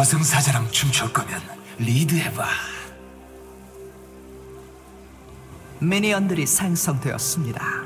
저승사자랑 춤출 거면 리드해봐. 미니언들이 생성되었습니다.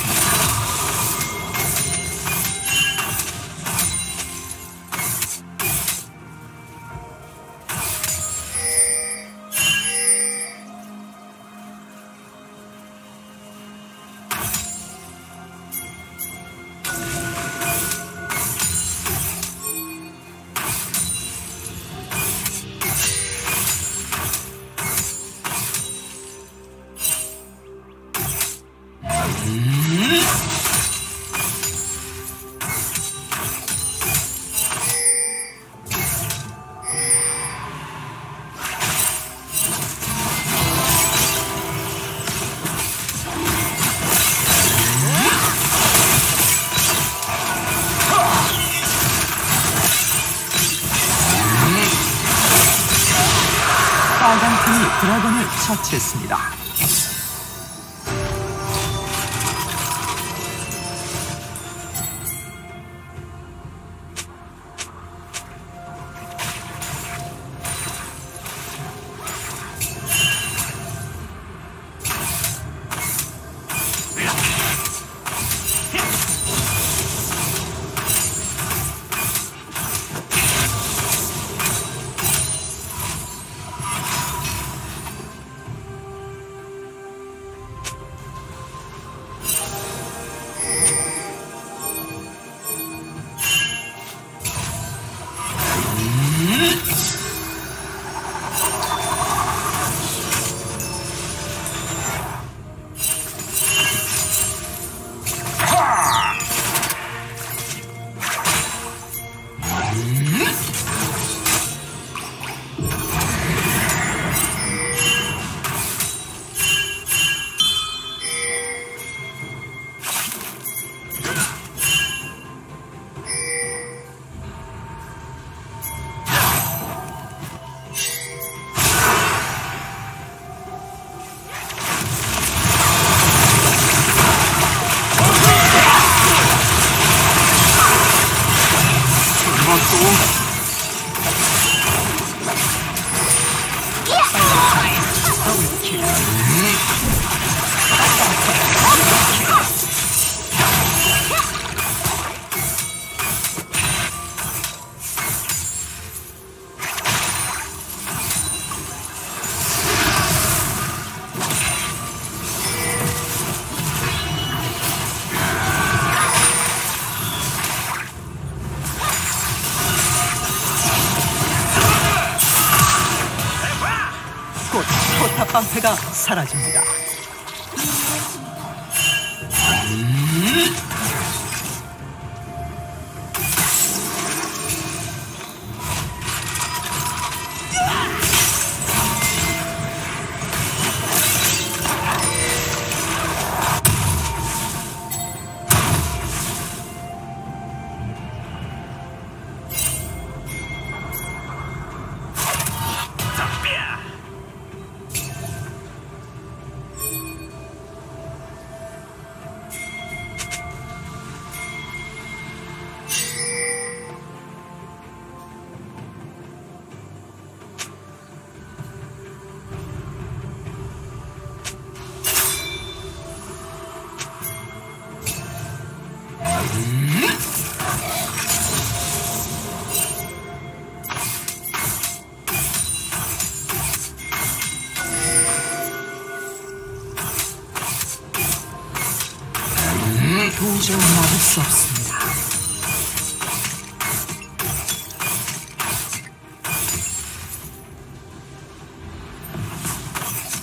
Podcast. 처치했습니다. 사라집니다. 도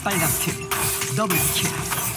빨간 팀 더블 킬.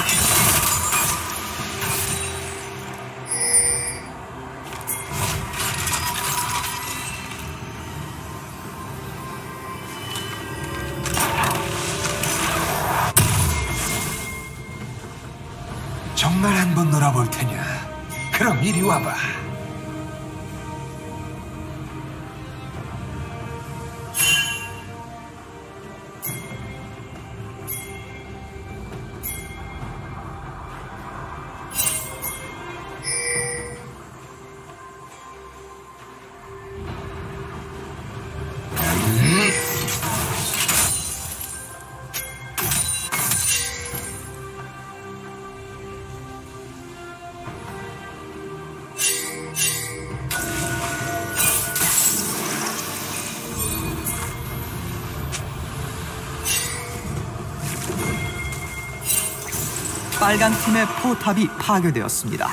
빨간 팀의 포탑이 파괴되었습니다.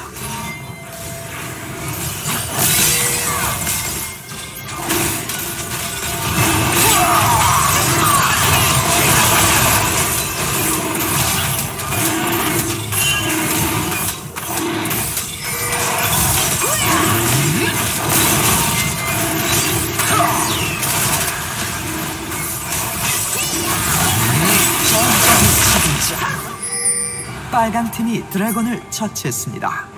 빨간 팀이 드래곤을 처치했습니다.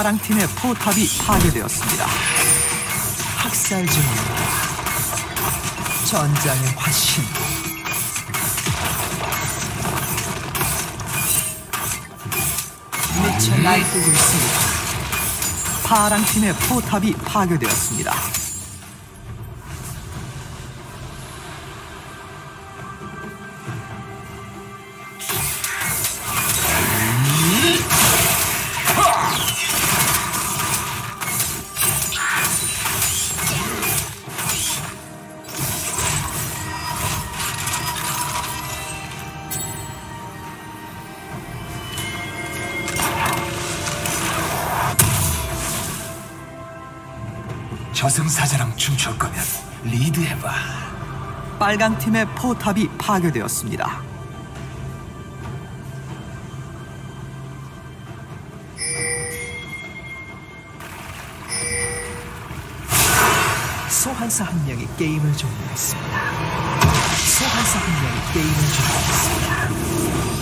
파랑 팀의 포탑이 파괴되었습니다. 학살 중입니다. 전장의 화신. 미쳐 날뛰고 있습니다. 파랑 팀의 포탑이 파괴되었습니다. 저승사자랑 춤출 거면 리드해봐. 빨간 팀의 포탑이 파괴되었습니다. 소환사 한 명이 게임을 종료했습니다. 소환사 한 명이 게임을 종료했습니다.